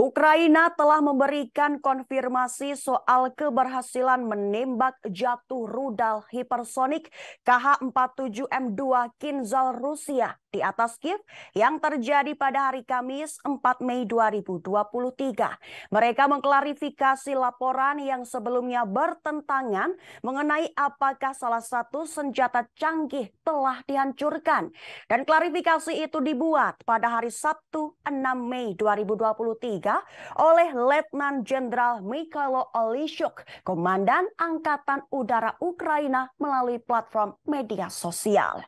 Ukraina telah memberikan konfirmasi soal keberhasilan menembak jatuh rudal hipersonik KH-47M2 Kinzhal Rusia di atas Kiev yang terjadi pada hari Kamis 4 Mei 2023. Mereka mengklarifikasi laporan yang sebelumnya bertentangan mengenai apakah salah satu senjata canggih telah dihancurkan. Dan klarifikasi itu dibuat pada hari Sabtu 6 Mei 2023 oleh Letnan Jenderal Mikhailo Olishuk, Komandan Angkatan Udara Ukraina melalui platform media sosial.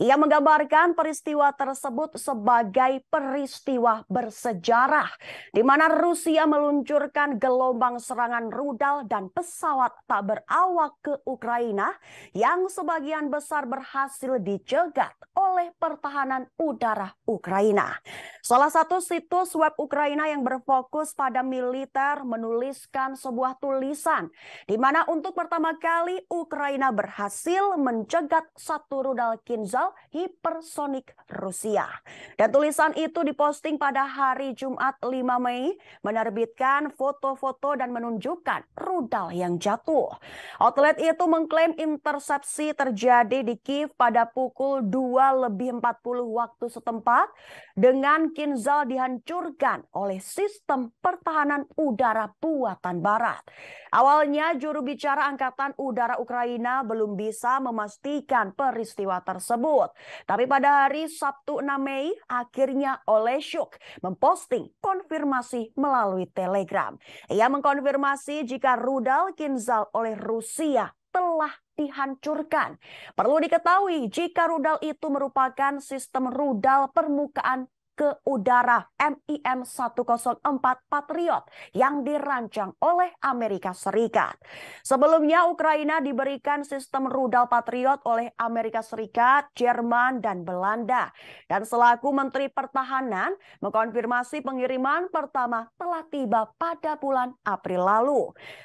Ia menggambarkan peristiwa tersebut sebagai peristiwa bersejarah di mana Rusia meluncurkan gelombang serangan rudal dan pesawat tak berawak ke Ukraina yang sebagian besar berhasil dicegat oleh pertahanan udara Ukraina. Salah satu situs web Ukraina yang berfokus pada militer menuliskan sebuah tulisan di mana untuk pertama kali Ukraina berhasil mencegat satu rudal Kinzhal hipersonik Rusia. Dan tulisan itu diposting pada hari Jumat 5 Mei menerbitkan foto-foto dan menunjukkan rudal yang jatuh. Outlet itu mengklaim intersepsi terjadi di Kiev pada pukul 2 lebih 40 waktu setempat dengan Kinzal dihancurkan oleh sistem pertahanan udara buatan barat. Awalnya juru bicara Angkatan Udara Ukraina belum bisa memastikan peristiwa tersebut. Tapi pada hari Sabtu 6 Mei, akhirnya Oleshuk memposting konfirmasi melalui Telegram. Ia mengkonfirmasi jika rudal Kinzal oleh Rusia telah dihancurkan. Perlu diketahui jika rudal itu merupakan sistem rudal permukaan ke udara MIM 104 Patriot yang dirancang oleh Amerika Serikat. Sebelumnya Ukraina diberikan sistem rudal Patriot oleh Amerika Serikat, Jerman, dan Belanda. Dan selaku Menteri Pertahanan mengkonfirmasi pengiriman pertama telah tiba pada bulan April lalu.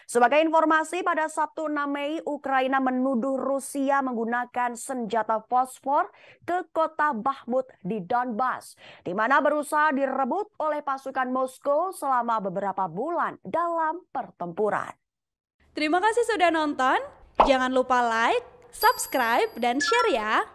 Sebagai informasi pada Sabtu 6 Mei Ukraina menuduh Rusia menggunakan senjata fosfor ke kota Bahmut di Donbas mana berusaha direbut oleh pasukan Moskow selama beberapa bulan dalam pertempuran. Terima kasih sudah nonton. Jangan lupa like, subscribe, dan share ya.